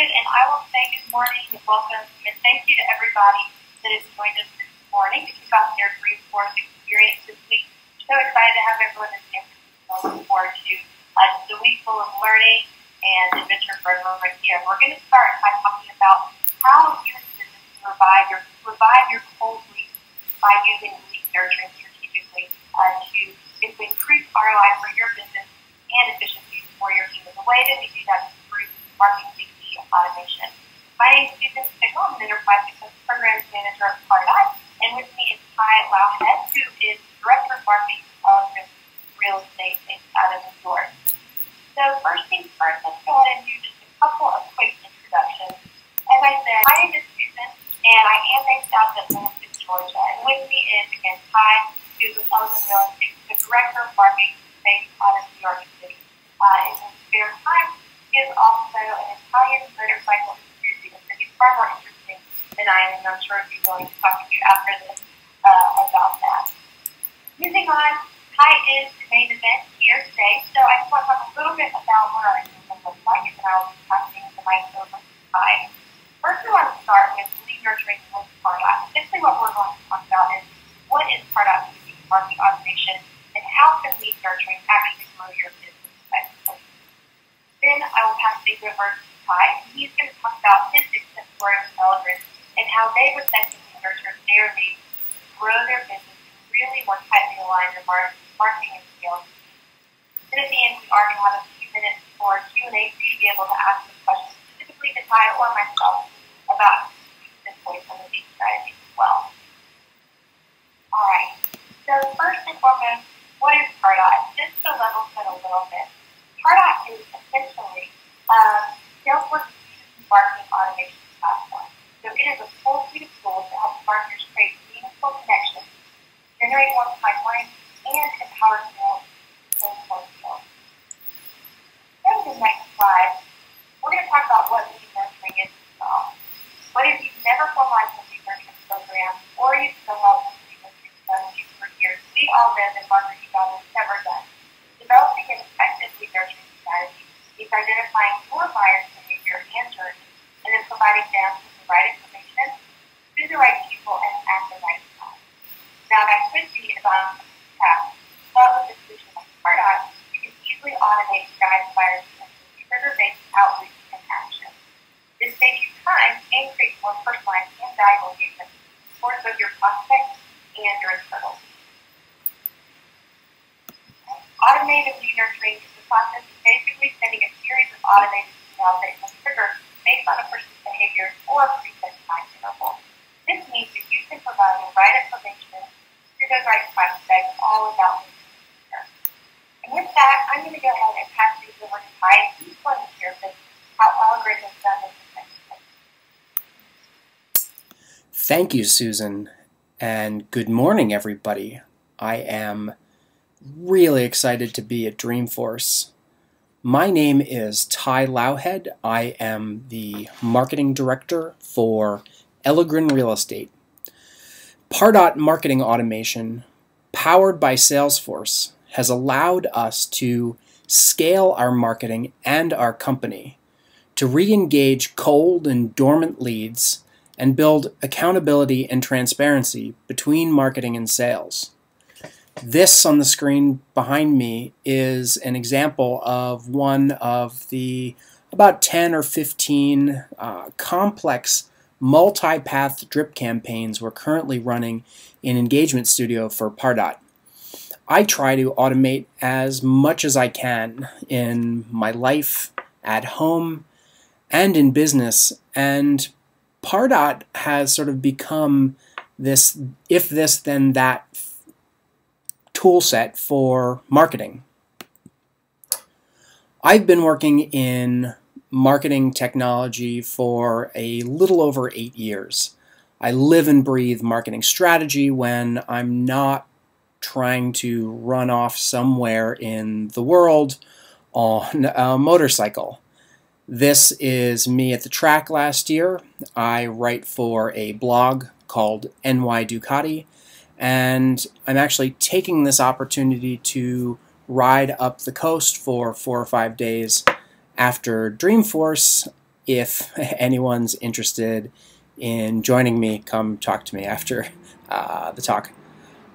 started, and I will say good morning and welcome and thank you to everybody that has joined us this morning to kick off their Dreamforce experience this week. So excited to have everyone in Francisco. Looking forward to uh, a week full of learning and adventure for everyone right here. We're going to start by talking about how you business revive your revive your cold week by using lead nurturing strategically uh, to increase ROI for your business and efficiencies for your team. And the way that we do that is through marketing VP automation. My name is Susan Stickle. I'm an Enterprise Success Programs Manager at Pardot, and with me is Tigh Loughhead, who is Director of Marketing of Real Estate out of New York. So first things first, let's go ahead and do just a couple of quick introductions. As I said, my name is Susan, and I am based out of Atlanta, Georgia. And with me is, again, Tigh, who's with Real Estate, the Director of Marketing based out of New York City. Uh, in his spare time, is also an Italian motorcycle enthusiast, and he's far more interesting than I am, and I'm sure he's going to talk to you after this uh, about that. Moving on, Kai is the main event here today, so I just want to talk a little bit about what our agenda looks like, and then I'll be passing the mic over to Kai. First, we want to start with lead nurturing with Pardot. Essentially, what we're going to talk about is what is Pardot using marketing automation, and how can lead nurturing actually grow your business then I will pass things over to Tigh, and he's going to talk about his success story with Elegran and how they've effectively nurtured their leads, grow their business, and really more tightly align their marketing and sales. Then at the end, we are going to have a few minutes for Q&A for you to be able to ask some questions specifically to Tigh or myself about specifically some of these strategies as well. All right. So first and foremost, what is Pardot? Just to level set a little bit. Pardot is essentially um, Salesforce marketing automation platform. So it is a full suite of tools that help marketers create meaningful connections, generate more pipeline, and empower sales and sales skills. To the next slide. We're going to talk about what lead nurturing is as well. What if you've never formalized a lead nurturing program or you've developed a lead nurturing strategy for years? We all know that marketing has never done Developing an effective nurturing strategy is identifying your buyer's behavior and journey, and then providing them with the right information to the right people and at the right time. Now, that could be about tasks, but with a solution like Pardot, you can easily automate and guide buyers to trigger-based outreach and action. This saves you time and creates more personalized and valuable engagement both your prospects and your internal Automated lead nurturing is the process of basically sending a series of automated emails that can trigger based on a person's behavior or a preset time interval. This means that you can provide the right information to those right prospects all without losing And with that, I'm going to go ahead and pass these over to Tigh. He's going to share this, how Elegran has done this Thank you, Susan, and good morning, everybody. I am really excited to be at Dreamforce. My name is Tigh Loughhead. I am the marketing director for Elegran Real Estate. Pardot marketing automation, powered by Salesforce, has allowed us to scale our marketing and our company to re engage cold and dormant leads and build accountability and transparency between marketing and sales. This on the screen behind me is an example of one of the about 10 or 15 uh, complex multi-path drip campaigns we're currently running in Engagement Studio for Pardot. I try to automate as much as I can in my life, at home, and in business, and Pardot has sort of become this if this then that tool set for marketing. I've been working in marketing technology for a little over eight years. I live and breathe marketing strategy when I'm not trying to run off somewhere in the world on a motorcycle. This is me at the track last year. I write for a blog called NY Ducati and I'm actually taking this opportunity to ride up the coast for four or five days after Dreamforce if anyone's interested in joining me, come talk to me after uh, the talk.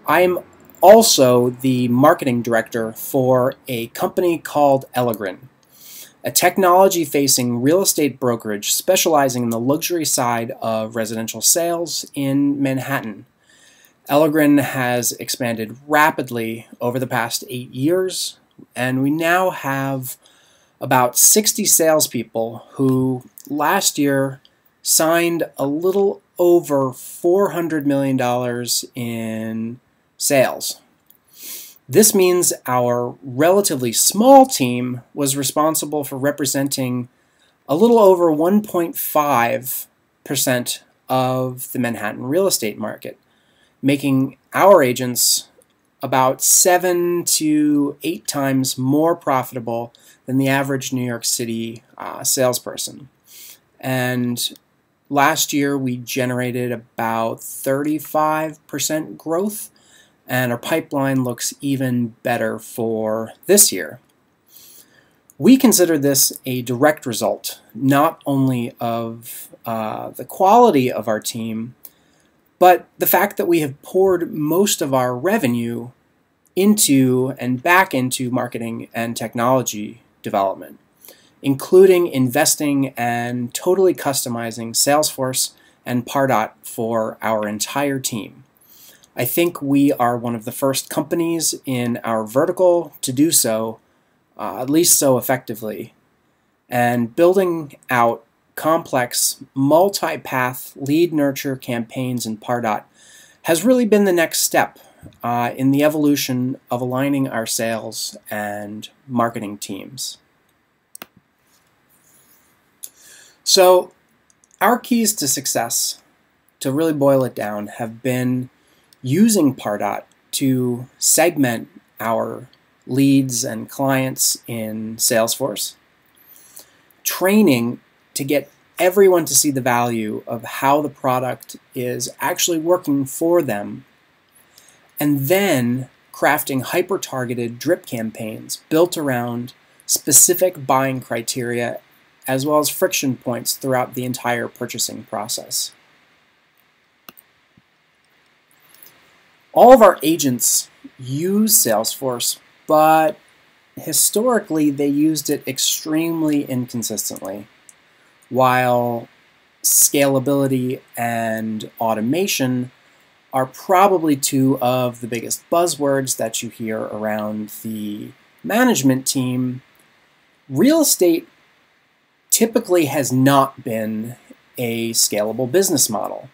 I'm also the marketing director for a company called Elegran, a technology facing real estate brokerage specializing in the luxury side of residential sales in Manhattan. Elegran has expanded rapidly over the past eight years, and we now have about 60 salespeople who last year signed a little over $400 million in sales. This means our relatively small team was responsible for representing a little over 1.5% of the Manhattan real estate market, making our agents about seven to eight times more profitable than the average New York City uh, salesperson. And last year we generated about 35% growth, and our pipeline looks even better for this year. We consider this a direct result not only of uh, the quality of our team, but the fact that we have poured most of our revenue into and back into marketing and technology development, including investing and totally customizing Salesforce and Pardot for our entire team. I think we are one of the first companies in our vertical to do so, uh, at least so effectively. And building out complex, multi path lead nurture campaigns in Pardot has really been the next step uh, in the evolution of aligning our sales and marketing teams. So, our keys to success, to really boil it down, have been using Pardot to segment our leads and clients in Salesforce, training to get everyone to see the value of how the product is actually working for them and then crafting hyper targeted drip campaigns built around specific buying criteria as well as friction points throughout the entire purchasing process. All of our agents use Salesforce, but historically they used it extremely inconsistently. While scalability and automation are probably two of the biggest buzzwords that you hear around the management team. Real estate typically has not been a scalable business model.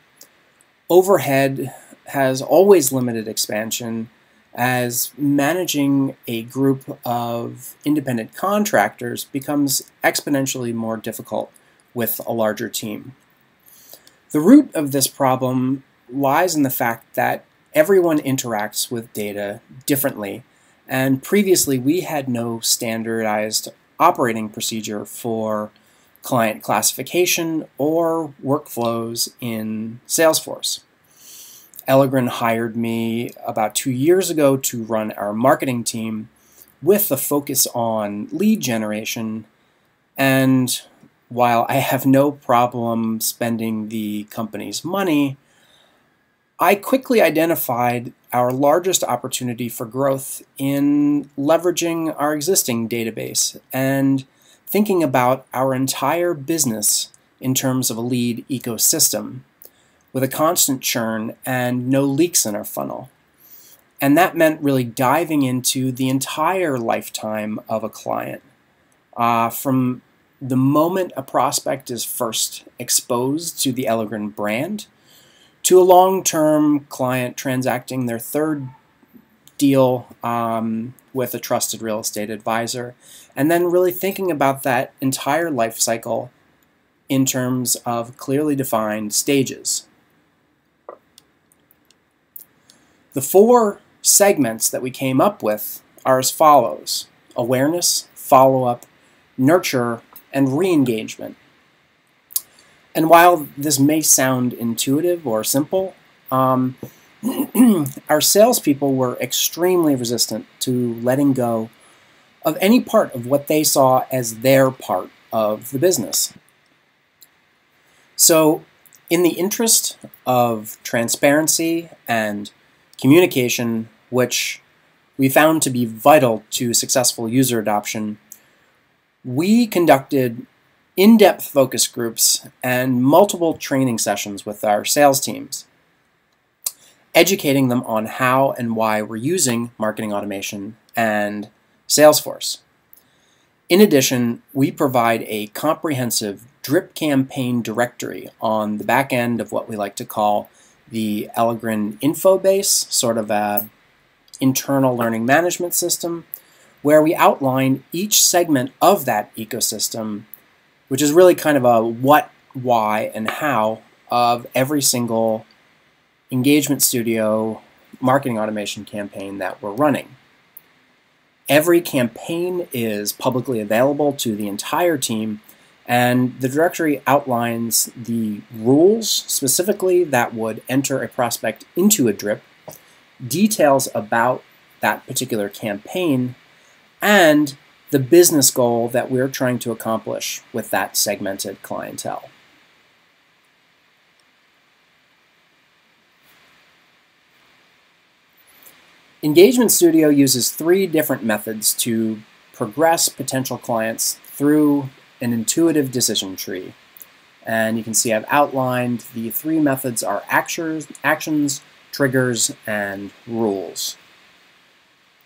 Overhead has always limited expansion as managing a group of independent contractors becomes exponentially more difficult with a larger team. The root of this problem lies in the fact that everyone interacts with data differently. And previously, we had no standardized operating procedure for client classification or workflows in Salesforce. Elegran hired me about two years ago to run our marketing team with a focus on lead generation. And while I have no problem spending the company's money, I quickly identified our largest opportunity for growth in leveraging our existing database and thinking about our entire business in terms of a lead ecosystem with a constant churn and no leaks in our funnel. And that meant really diving into the entire lifetime of a client. Uh, from the moment a prospect is first exposed to the Elegran brand to a long-term client transacting their third deal um, with a trusted real estate advisor, and then really thinking about that entire life cycle in terms of clearly defined stages. The four segments that we came up with are as follows awareness, follow up, nurture, and re engagement. And while this may sound intuitive or simple, um, our salespeople were extremely resistant to letting go of any part of what they saw as their part of the business. So, in the interest of transparency and communication, which we found to be vital to successful user adoption, we conducted in depth focus groups and multiple training sessions with our sales teams, educating them on how and why we're using marketing automation and Salesforce. In addition, we provide a comprehensive drip campaign directory on the back end of what we like to call the Elegran info base, sort of a internal learning management system, where we outline each segment of that ecosystem, which is really kind of a what, why, and how of every single engagement studio marketing automation campaign that we're running. Every campaign is publicly available to the entire team, and the directory outlines the rules specifically that would enter a prospect into a drip, details about that particular campaign, and the business goal that we're trying to accomplish with that segmented clientele. Engagement Studio uses three different methods to progress potential clients through an intuitive decision tree. And you can see I've outlined the three methods are actions, actions triggers, and rules.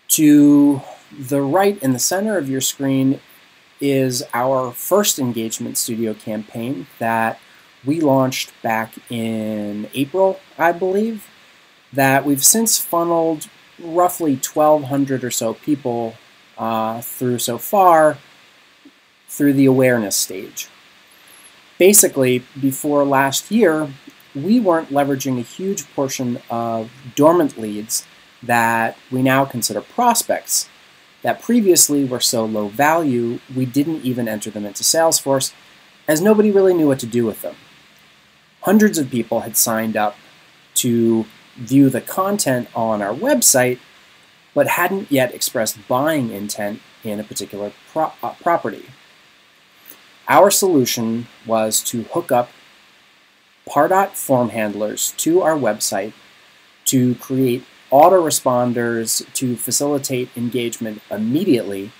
To the right in the center of your screen is our first Engagement Studio campaign that we launched back in April, I believe, that we've since funneled roughly 1,200 or so people uh, through so far through the awareness stage. Basically, before last year, we weren't leveraging a huge portion of dormant leads that we now consider prospects that previously were so low value we didn't even enter them into Salesforce as nobody really knew what to do with them. Hundreds of people had signed up to view the content on our website, but hadn't yet expressed buying intent in a particular pro uh, property. Our solution was to hook up Pardot form handlers to our website to create autoresponders to facilitate engagement immediately,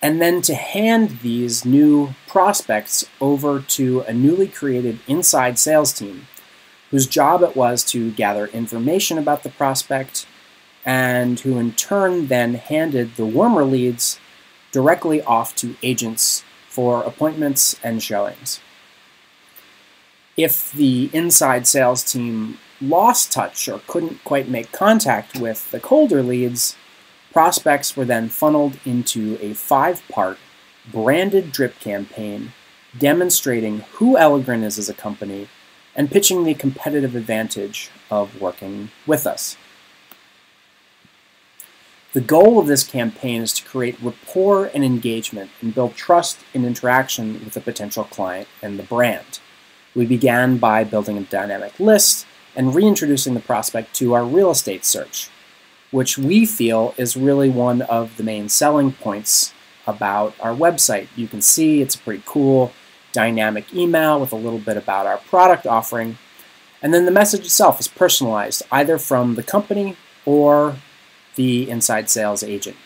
and then to hand these new prospects over to a newly created inside sales team whose job it was to gather information about the prospect and who in turn then handed the warmer leads directly off to agents for appointments and showings. If the inside sales team lost touch or couldn't quite make contact with the colder leads, prospects were then funneled into a five part branded drip campaign demonstrating who Elegran is as a company and pitching the competitive advantage of working with us. The goal of this campaign is to create rapport and engagement and build trust and interaction with the potential client and the brand. We began by building a dynamic list and reintroducing the prospect to our real estate search, which we feel is really one of the main selling points about our website. You can see it's a pretty cool dynamic email with a little bit about our product offering. And then the message itself is personalized either from the company or the inside sales agent.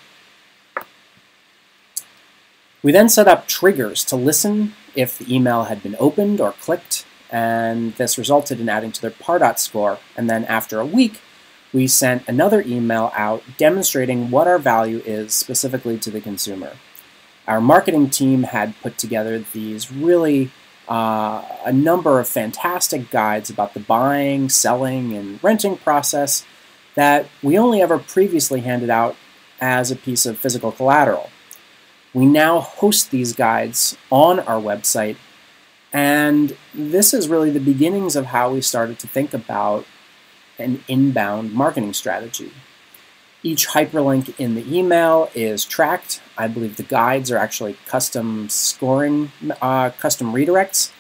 We then set up triggers to listen if the email had been opened or clicked, and this resulted in adding to their Pardot score. And then after a week, we sent another email out demonstrating what our value is specifically to the consumer our marketing team had put together these really uh, a number of fantastic guides about the buying, selling, and renting process that we only ever previously handed out as a piece of physical collateral. We now host these guides on our website, and this is really the beginnings of how we started to think about an inbound marketing strategy. Each hyperlink in the email is tracked. I believe the guides are actually custom scoring, uh, custom redirects.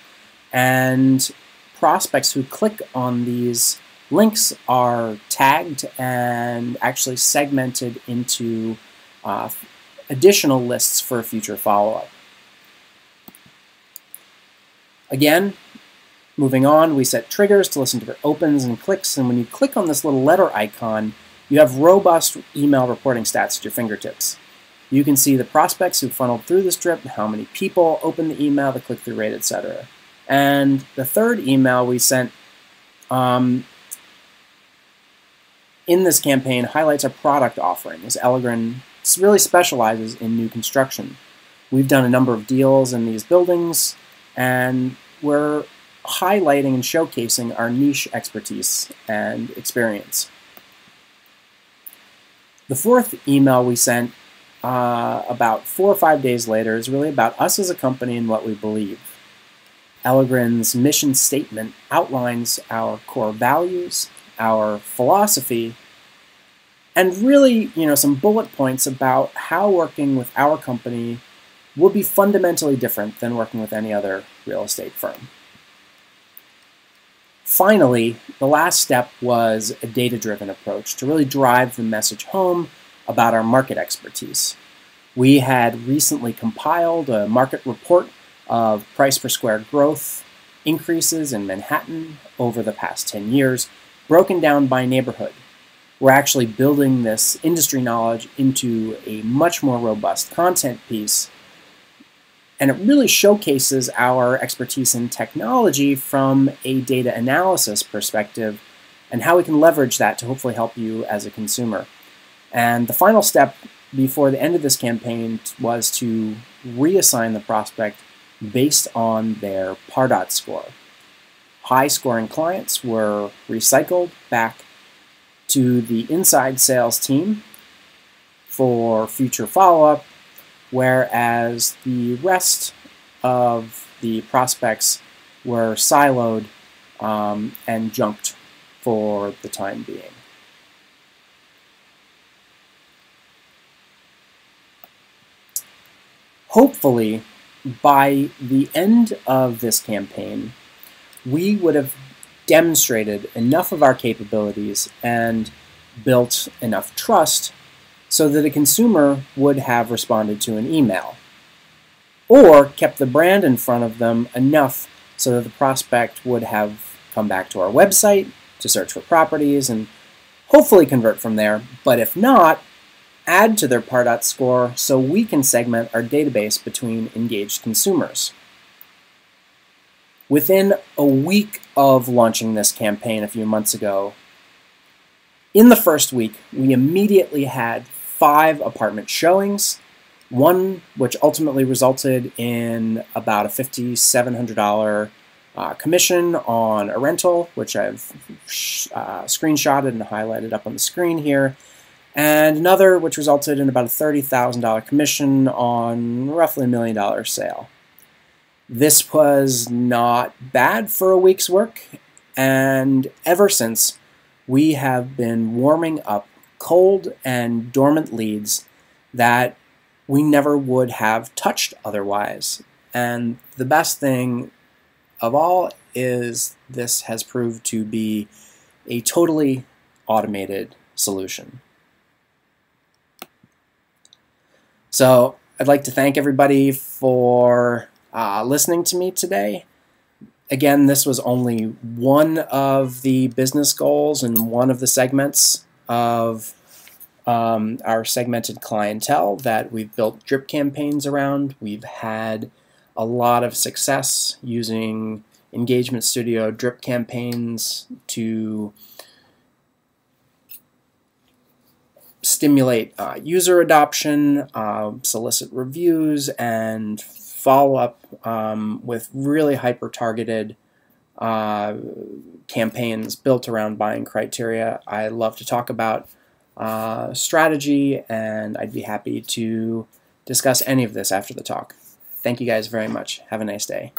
And prospects who click on these links are tagged and actually segmented into uh, additional lists for future follow-up. Again, Moving on, we set triggers to listen to their opens and clicks, and when you click on this little letter icon, you have robust email reporting stats at your fingertips. You can see the prospects who funneled through this drip, how many people opened the email, the click-through rate, etc. And the third email we sent um, in this campaign highlights our product offering, offerings. Elegran really specializes in new construction. We've done a number of deals in these buildings, and we're highlighting and showcasing our niche expertise and experience. The fourth email we sent uh, about four or five days later is really about us as a company and what we believe. Elegran's mission statement outlines our core values, our philosophy, and really, you know, some bullet points about how working with our company would be fundamentally different than working with any other real estate firm. Finally, the last step was a data-driven approach to really drive the message home about our market expertise. We had recently compiled a market report of price per square growth increases in Manhattan over the past 10 years, broken down by neighborhood. We're actually building this industry knowledge into a much more robust content piece and it really showcases our expertise in technology from a data analysis perspective and how we can leverage that to hopefully help you as a consumer. And the final step before the end of this campaign was to reassign the prospect based on their Pardot score. High scoring clients were recycled back to the inside sales team for future follow up whereas the rest of the prospects were siloed um, and junked for the time being. Hopefully, by the end of this campaign, we would have demonstrated enough of our capabilities and built enough trust so that a consumer would have responded to an email, or kept the brand in front of them enough so that the prospect would have come back to our website to search for properties and hopefully convert from there, but if not, add to their Pardot score so we can segment our database between engaged consumers. Within a week of launching this campaign a few months ago, in the first week, we immediately had five apartment showings, one which ultimately resulted in about a $5,700 uh, commission on a rental, which I've uh, screenshotted and highlighted up on the screen here, and another which resulted in about a $30,000 commission on roughly a million dollar sale. This was not bad for a week's work, and ever since, we have been warming up cold and dormant leads that we never would have touched otherwise. And the best thing of all is this has proved to be a totally automated solution. So I'd like to thank everybody for uh, listening to me today. Again, this was only one of the business goals and one of the segments of um, our segmented clientele that we've built drip campaigns around. We've had a lot of success using Engagement Studio drip campaigns to stimulate uh, user adoption, uh, solicit reviews, and follow up um, with really hyper targeted uh, campaigns built around buying criteria. I love to talk about uh, strategy, and I'd be happy to discuss any of this after the talk. Thank you guys very much. Have a nice day.